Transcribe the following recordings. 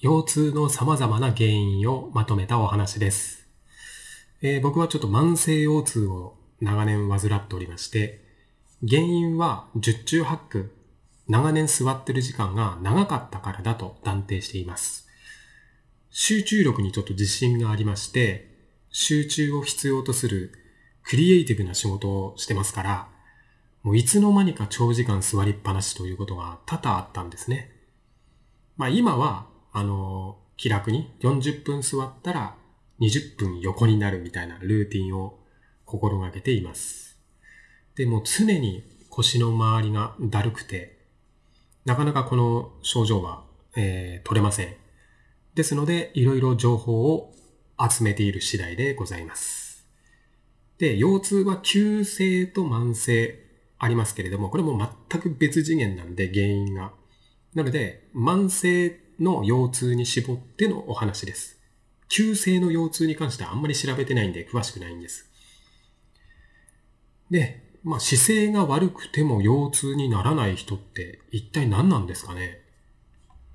腰痛の様々な原因をまとめたお話です。えー僕はちょっと慢性腰痛を長年患っておりまして、原因は十中八九、長年座ってる時間が長かったからだと断定しています。集中力にちょっと自信がありまして、集中を必要とするクリエイティブな仕事をしてますから、もういつの間にか長時間座りっぱなしということが多々あったんですね。まあ今は、あの、気楽に40分座ったら20分横になるみたいなルーティンを心がけています。で、もう常に腰の周りがだるくて、なかなかこの症状は、えー取れません。ですので、いろいろ情報を集めている次第でございます。で、腰痛は急性と慢性ありますけれども、これも全く別次元なんで原因が。なので、慢性の腰痛に絞ってのお話です。急性の腰痛に関してはあんまり調べてないんで詳しくないんです。で、まあ姿勢が悪くても腰痛にならない人って一体何なんですかね？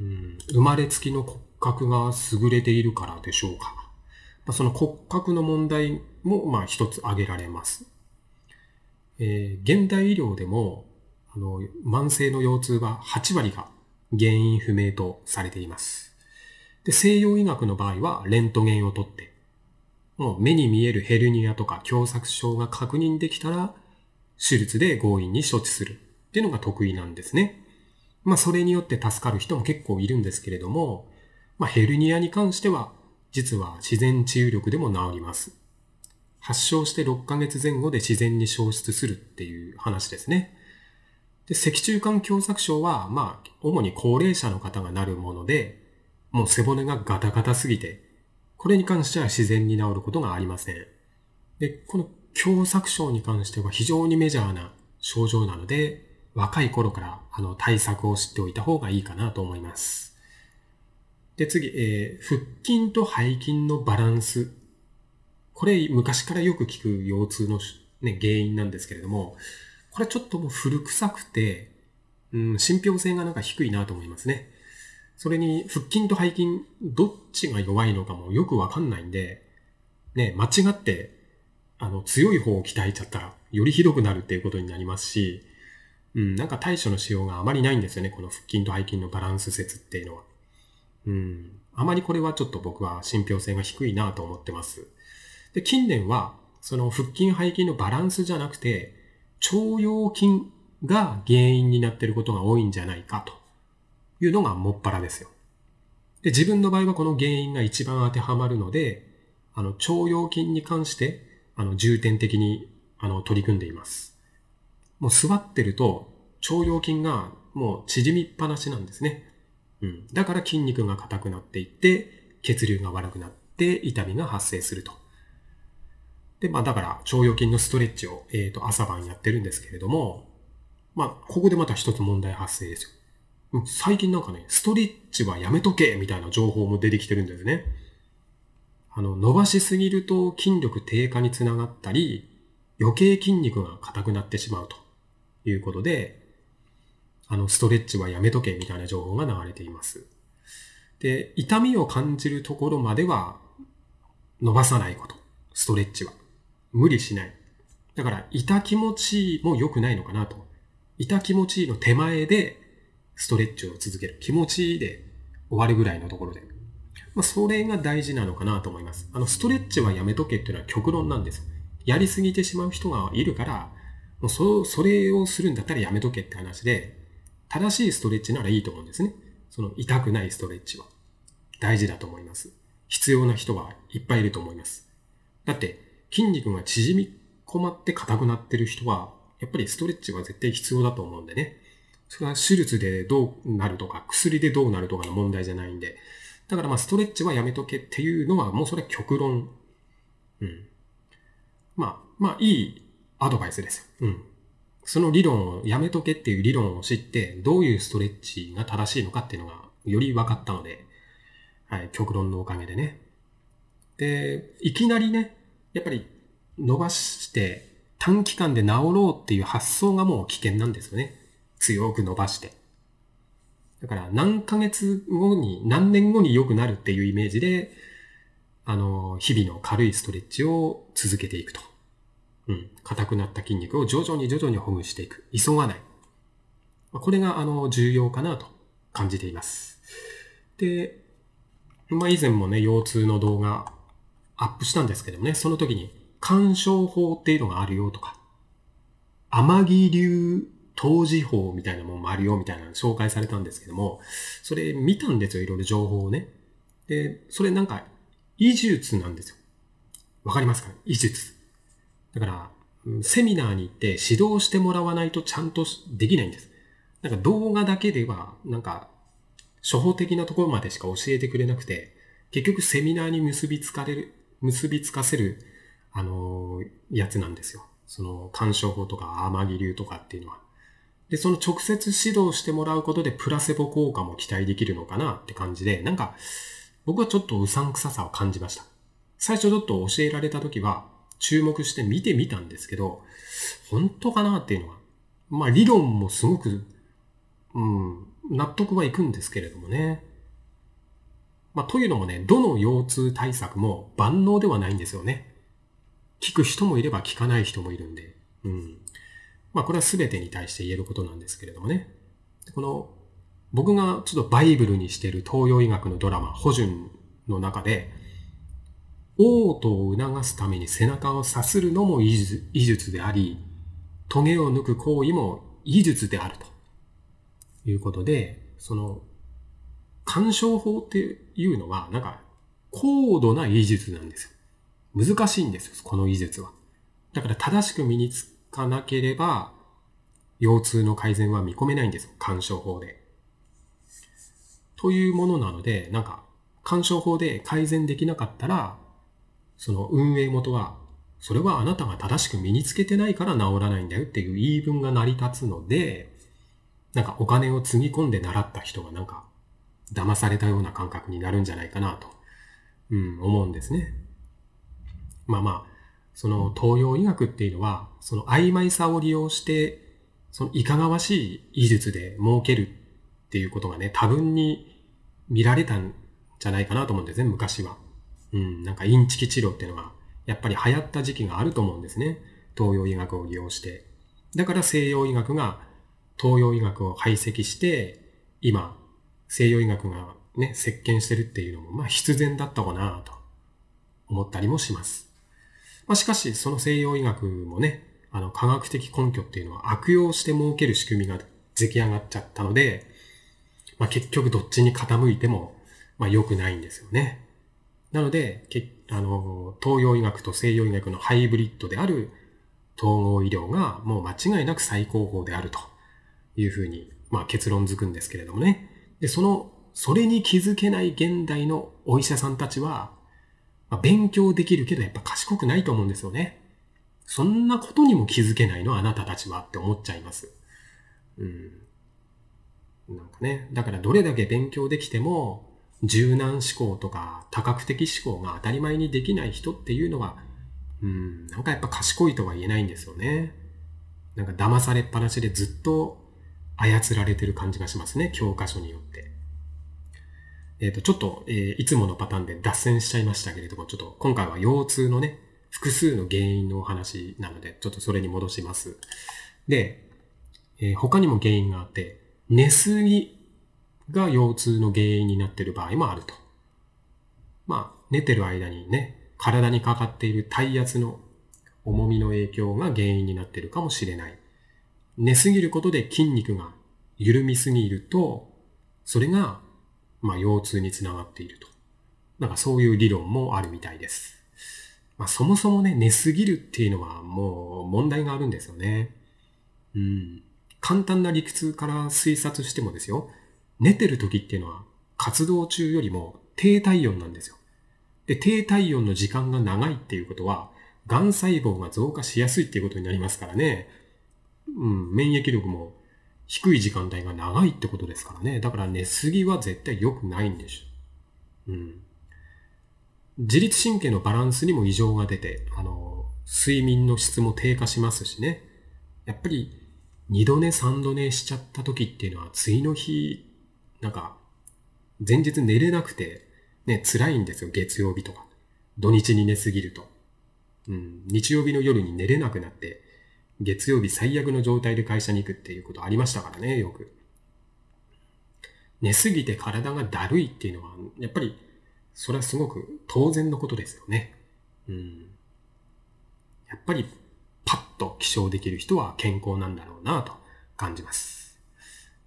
うん、生まれつきの骨格が優れているからでしょうか。まあ、その骨格の問題もまあ一つ挙げられます。えー現代医療でも、あの、慢性の腰痛は8割が原因不明とされています。で、西洋医学の場合はレントゲンを取って、もう目に見えるヘルニアとか狭窄症が確認できたら、手術で強引に処置するっていうのが得意なんですね。まあそれによって助かる人も結構いるんですけれども、まあヘルニアに関しては、実は自然治癒力でも治ります。発症して6ヶ月前後で自然に消失するっていう話ですね。で、脊柱管狭窄症は、まあ、主に高齢者の方がなるもので、もう背骨がガタガタすぎて、これに関しては自然に治ることがありません。で、この狭窄症に関しては非常にメジャーな症状なので、若い頃からあの対策を知っておいた方がいいかなと思います。で、次、えー腹筋と背筋のバランス。これ昔からよく聞く腰痛の、ね、原因なんですけれども、これちょっともう古臭くて、うん、信憑性がなんか低いなと思いますね。それに腹筋と背筋、どっちが弱いのかもよくわかんないんで、ね、間違って、あの、強い方を鍛えちゃったら、よりひどくなるっていうことになりますし、うん、なんか対処のしようがあまりないんですよね、この腹筋と背筋のバランス説っていうのは。うん、あまりこれはちょっと僕は信憑性が低いなと思ってます。で、近年は、その腹筋背筋のバランスじゃなくて、腸腰筋が原因になっていることが多いんじゃないかというのがもっぱらですよ。で、自分の場合はこの原因が一番当てはまるので、あの、腸腰筋に関して、あの、重点的に、あの、取り組んでいます。もう座ってると、腸腰筋がもう縮みっぱなしなんですね。うん。だから筋肉が硬くなっていって、血流が悪くなって痛みが発生すると。で、まあだから、腸腰筋のストレッチを、えっ、と、朝晩やってるんですけれども、まあ、ここでまた一つ問題発生ですよ。最近なんかね、ストレッチはやめとけみたいな情報も出てきてるんですね。あの、伸ばしすぎると筋力低下につながったり、余計筋肉が硬くなってしまうということで、あの、ストレッチはやめとけみたいな情報が流れています。で、痛みを感じるところまでは伸ばさないこと。ストレッチは。無理しない。だから、痛気持ちも良くないのかなと。痛気持ちの手前でストレッチを続ける。気持ちで終わるぐらいのところで。まあ、それが大事なのかなと思います。あの、ストレッチはやめとけっていうのは極論なんです。やりすぎてしまう人がいるから、もうそ、それをするんだったらやめとけって話で、正しいストレッチならいいと思うんですね。その痛くないストレッチは。大事だと思います。必要な人はいっぱいいると思います。だって、筋肉が縮み込まって硬くなってる人は、やっぱりストレッチは絶対必要だと思うんでね。それは手術でどうなるとか、薬でどうなるとかの問題じゃないんで。だからまあ、ストレッチはやめとけっていうのは、もうそれは極論。うん。まあ、まあ、いいアドバイスですよ。うん。その理論をやめとけっていう理論を知って、どういうストレッチが正しいのかっていうのがより分かったので、はい、極論のおかげでね。で、いきなりね、やっぱり伸ばして短期間で治ろうっていう発想がもう危険なんですよね。強く伸ばして。だから何ヶ月後に、何年後に良くなるっていうイメージで、あの、日々の軽いストレッチを続けていくと。うん。硬くなった筋肉を徐々に徐々にほぐしていく。急がない。これが、あの、重要かなと感じています。で、まあ、以前もね、腰痛の動画アップしたんですけどもね、その時に、干渉法っていうのがあるよとか、天城流当時法みたいなもんもあるよみたいなの紹介されたんですけども、それ見たんですよ、いろいろ情報をね。で、それなんか、医術なんですよ。わかりますか？医術。だから、セミナーに行って指導してもらわないとちゃんとできないんです。なんか動画だけでは、なんか、処方的なところまでしか教えてくれなくて、結局セミナーに結びつかれる、結びつかせる、あの、やつなんですよ。その、干渉法とか天城流とかっていうのは。で、その直接指導してもらうことでプラセボ効果も期待できるのかなって感じで、なんか、僕はちょっとうさんくささを感じました。最初ちょっと教えられた時は、注目して見てみたんですけど、本当かなっていうのは。まあ理論もすごく、うん、納得はいくんですけれどもね。まあというのもね、どの腰痛対策も万能ではないんですよね。聞く人もいれば聞かない人もいるんで。うん。まあこれは全てに対して言えることなんですけれどもね。この僕がちょっとバイブルにしている東洋医学のドラマ、補順の中で、嘔吐を促すために背中をさするのも医術であり、トゲを抜く行為も医術であるということで、その、干渉法っていうのは、なんか、高度な医術なんですよ。難しいんですよ、この医術は。だから正しく身につかなければ、腰痛の改善は見込めないんですよ、干渉法で。というものなので、なんか、干渉法で改善できなかったら、その運営元は、それはあなたが正しく身につけてないから治らないんだよっていう言い分が成り立つので、なんかお金をつぎ込んで習った人がなんか、騙されたような感覚になるんじゃないかなと、うん、思うんですね。まあまあ、その東洋医学っていうのは、その曖昧さを利用して、そのいかがわしい医術で儲けるっていうことがね、多分に見られたんじゃないかなと思うんですね、昔は。うん、なんかインチキ治療っていうのが、やっぱり流行った時期があると思うんですね。東洋医学を利用して。だから西洋医学が東洋医学を排斥して、今、西洋医学がね、席巻してるっていうのも、まあ必然だったかなと思ったりもします。まあしかし、その西洋医学もね、あの科学的根拠っていうのは悪用して儲ける仕組みが出来上がっちゃったので、まあ、結局どっちに傾いても、まあ、良くないんですよね。なので、あの、東洋医学と西洋医学のハイブリッドである統合医療がもう間違いなく最高峰であるというふうに、まあ、結論づくんですけれどもね。で、その、それに気づけない現代のお医者さんたちは、まあ、勉強できるけどやっぱ賢くないと思うんですよね。そんなことにも気づけないのあなたたちはって思っちゃいます。うん。なんかね、だからどれだけ勉強できても、柔軟思考とか多角的思考が当たり前にできない人っていうのは、うん、なんかやっぱ賢いとは言えないんですよね。なんか騙されっぱなしでずっと操られてる感じがしますね、教科書によって。えっ、ー、と、ちょっと、えー、いつものパターンで脱線しちゃいましたけれども、ちょっと今回は腰痛のね、複数の原因のお話なので、ちょっとそれに戻します。で、えー、他にも原因があって、寝すぎが腰痛の原因になっている場合もあると。まあ、寝てる間にね、体にかかっている体圧の重みの影響が原因になっているかもしれない。寝すぎることで筋肉が緩みすぎると、それが、まあ、腰痛につながっていると。なんかそういう理論もあるみたいです。まあ、そもそもね、寝すぎるっていうのはもう問題があるんですよね。うん。簡単な理屈から推察してもですよ、寝てる時っていうのは活動中よりも低体温なんですよ。で、低体温の時間が長いっていうことは、癌細胞が増加しやすいっていうことになりますからね。うん、免疫力も低い時間帯が長いってことですからね。だから寝すぎは絶対良くないんでしょ。うん。自律神経のバランスにも異常が出て、あの、睡眠の質も低下しますしね。やっぱり二度寝三度寝しちゃった時っていうのは次の日、なんか、前日寝れなくて、ね、辛いんですよ、月曜日とか。土日に寝すぎると。うん、日曜日の夜に寝れなくなって、月曜日最悪の状態で会社に行くっていうことありましたからね、よく。寝すぎて体がだるいっていうのは、やっぱり、それはすごく当然のことですよね。うん。やっぱり、パッと起床できる人は健康なんだろうなと感じます。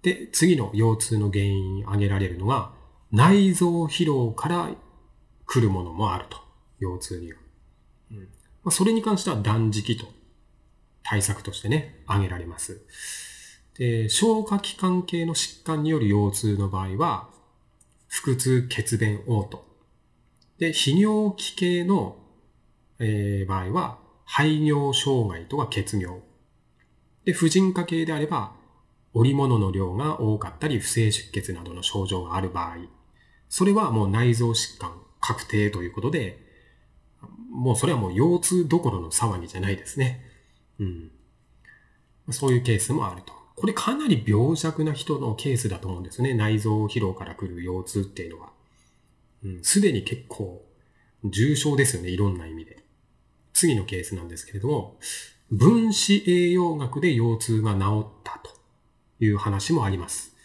で、次の腰痛の原因挙げられるのが、内臓疲労から来るものもあると。腰痛には。うんまあ、それに関しては断食と対策としてね、挙げられます。で、消化器官系の疾患による腰痛の場合は、腹痛、血便、嘔吐。で、泌尿器系の、えー、場合は、排尿障害とか血尿。で、婦人科系であれば、織物の量が多かったり、不正出血などの症状がある場合、それはもう内臓疾患確定ということで、もうそれはもう腰痛どころの騒ぎじゃないですね。うん。そういうケースもあると。これかなり病弱な人のケースだと思うんですね。内臓疲労から来る腰痛っていうのは。す、うん、で、に結構重症ですよね。いろんな意味で。次のケースなんですけれども、分子栄養学で腰痛が治ったという話もあります。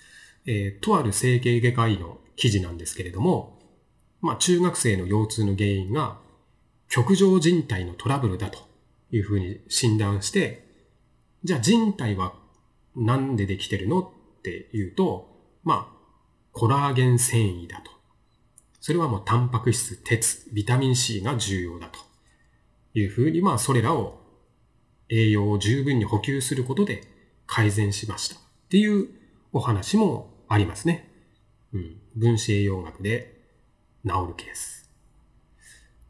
えー、とある整形外科医の記事なんですけれども、まあ中学生の腰痛の原因が極上人体のトラブルだというふうに診断して、じゃあ人体はなんでできてるのっていうと、まあ、コラーゲン繊維だと。それはもうタンパク質、鉄、ビタミン C が重要だというふうに、まあ、それらを栄養を十分に補給することで改善しましたっていうお話もありますね。うん。分子栄養学で治るケース。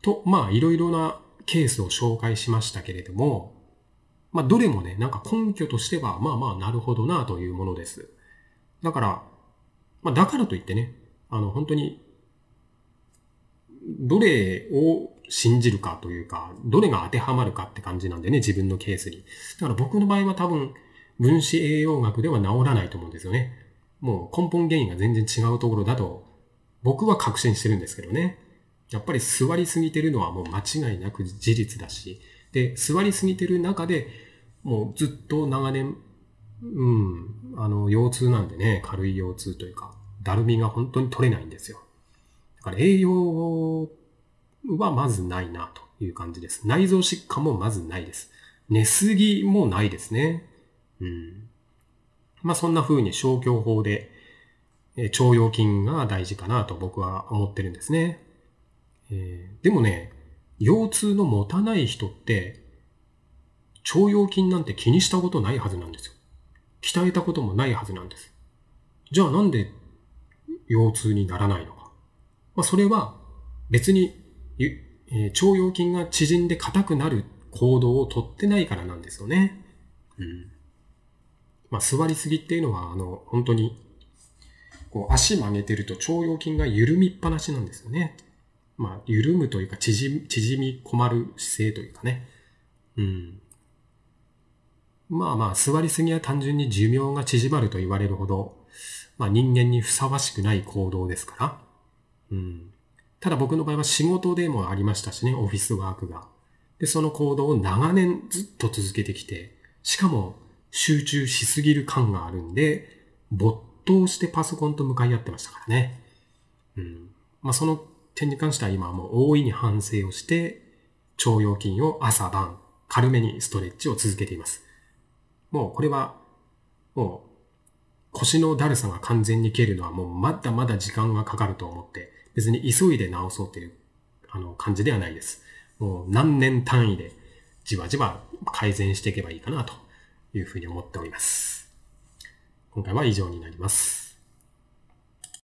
と、まあ、いろいろなケースを紹介しましたけれども、まあ、どれもね、なんか根拠としては、まあまあ、なるほどなというものです。だから、まあ、だからといってね、あの、本当に、どれを信じるかというか、どれが当てはまるかって感じなんでね、自分のケースに。だから僕の場合は多分、分子栄養学では治らないと思うんですよね。もう根本原因が全然違うところだと、僕は確信してるんですけどね。やっぱり座りすぎてるのはもう間違いなく事実だし、で、座りすぎてる中で、もうずっと長年、うん、あの、腰痛なんでね、軽い腰痛というか、だるみが本当に取れないんですよ。だから栄養はまずないなという感じです。内臓疾患もまずないです。寝すぎもないですね。うん。まあそんな風に消去法で、え腸腰筋が大事かなと僕は思ってるんですね。えー、でもね、腰痛の持たない人って、腸腰筋なんて気にしたことないはずなんですよ。鍛えたこともないはずなんです。じゃあなんで腰痛にならないのか。まあ、それは別に、えー、腸腰筋が縮んで硬くなる行動をとってないからなんですよね。うん。まあ、座りすぎっていうのは、あの、本当に、こう、足曲げてると腸腰筋が緩みっぱなしなんですよね。まあ、緩むというか、縮み、縮み込まる姿勢というかね。うん。まあまあ、座りすぎは単純に寿命が縮まると言われるほど、まあ人間にふさわしくない行動ですから。うん。ただ僕の場合は仕事でもありましたしね、オフィスワークが。で、その行動を長年ずっと続けてきて、しかも集中しすぎる感があるんで、没頭してパソコンと向かい合ってましたからね。うん。まあその点に関しては今はもう大いに反省をして、腸腰筋を朝晩軽めにストレッチを続けています。もうこれは、もう腰のだるさが完全に消えるのはもうまだまだ時間がかかると思って、別に急いで治そうというあの感じではないです。もう何年単位でじわじわ改善していけばいいかなというふうに思っております。今回は以上になります。